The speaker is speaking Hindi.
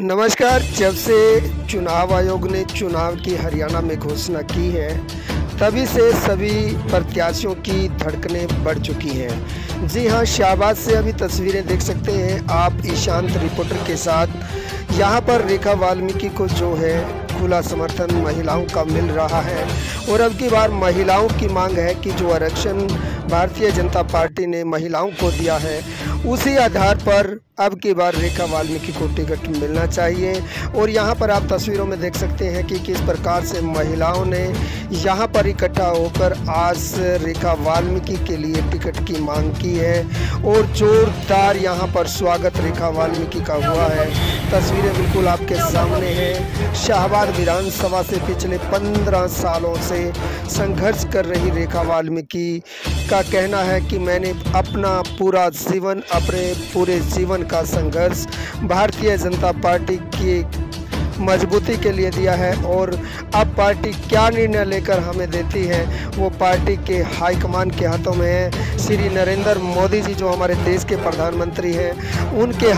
नमस्कार, जब से चुनाव आयोग ने चुनाव की हरियाणा में घोषणा की है, तभी से सभी प्रत्याशियों की धड़कनें बढ़ चुकी हैं। जी हाँ शाहबाद से अभी तस्वीरें देख सकते हैं। आप ईशांत रिपोर्टर के साथ यहाँ पर रेखा वाल्मीकि को जो है खुला समर्थन महिलाओं का मिल रहा है। और अब की बार महिलाओं की मांग है कि जो आरक्षण भारतीय जनता पार्टी ने महिलाओं को दिया है उसी आधार पर अब की बार रेखा वाल्मीकि को टिकट मिलना चाहिए। और यहाँ पर आप तस्वीरों में देख सकते हैं कि किस प्रकार से महिलाओं ने यहाँ पर इकट्ठा होकर आज रेखा वाल्मीकि के लिए टिकट की मांग की है। और जोरदार यहाँ पर स्वागत रेखा वाल्मीकि का हुआ है। तस्वीरें बिल्कुल आपके सामने हैं। शाहबाद विधानसभा से पिछले पंद्रह सालों से संघर्ष कर रही रेखा वाल्मीकि का कहना है कि मैंने अपना पूरा जीवन, अपने पूरे जीवन का संघर्ष भारतीय जनता पार्टी की मजबूती के लिए दिया है और अब पार्टी क्या निर्णय लेकर हमें देती है, वो पार्टी के हाईकमान के हाथों में है। श्री नरेंद्र मोदी जी जो हमारे देश के प्रधानमंत्री हैं, उनके